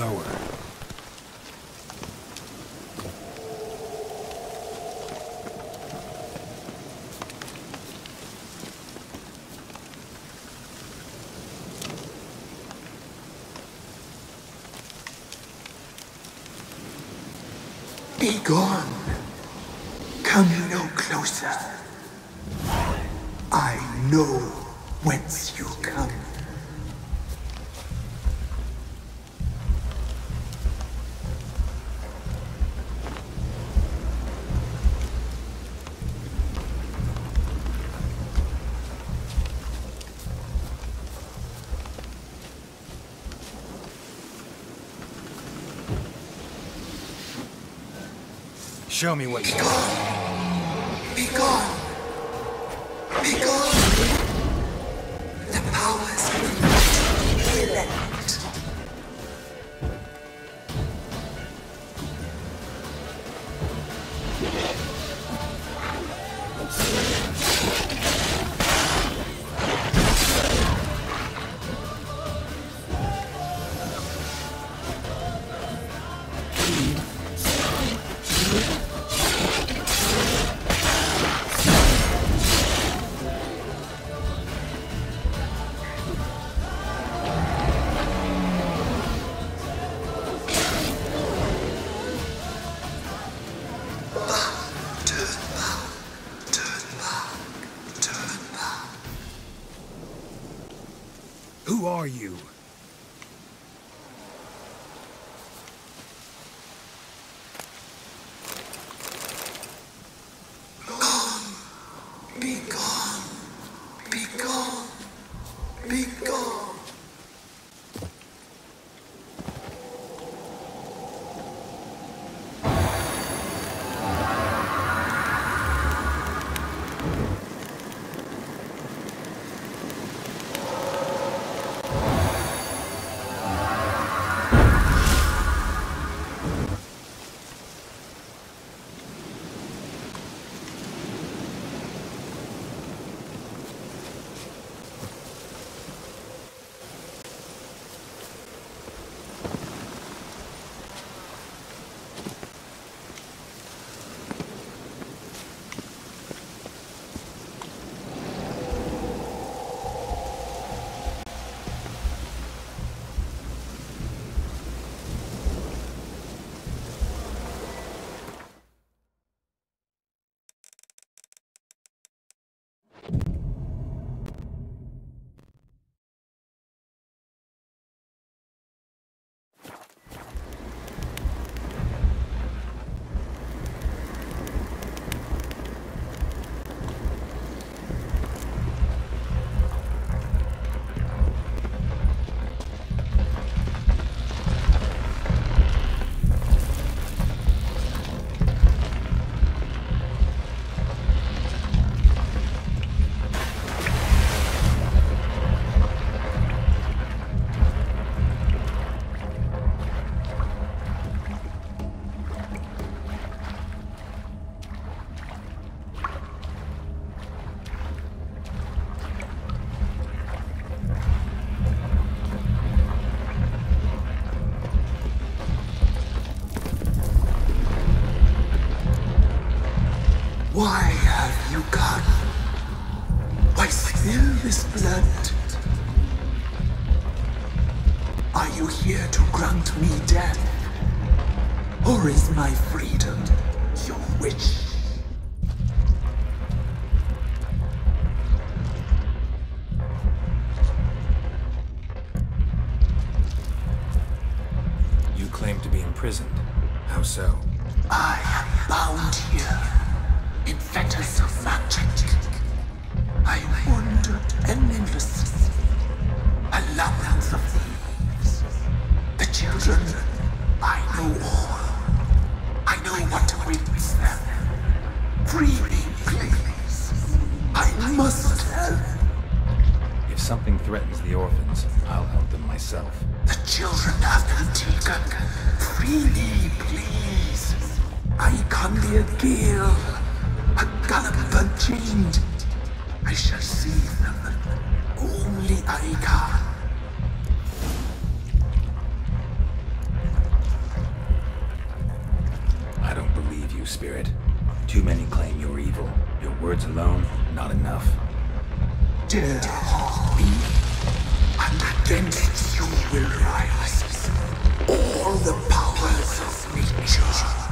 slower. Be gone. Come no closer. I know whence you come. Show me what you Be gone. Be gone. Be gone. Who are you? Why have you come? Why spill this blood? Are you here to grant me death? Or is my freedom your wish? You claim to be imprisoned. How so? I am bound here in fetters of magic. I wandered endlessly, a labyrinth of thieves. The children, I know all. I know what awaits them. Free me, please. I must help. If something threatens the orphans, I'll help them myself. The children have been taken. Free me, please. I can be a the change. I shall see them. Only I can. I don't believe you, Spirit. Too many claim you're evil. Your words alone, not enough. Dare me, and against you will rise all the powers of nature.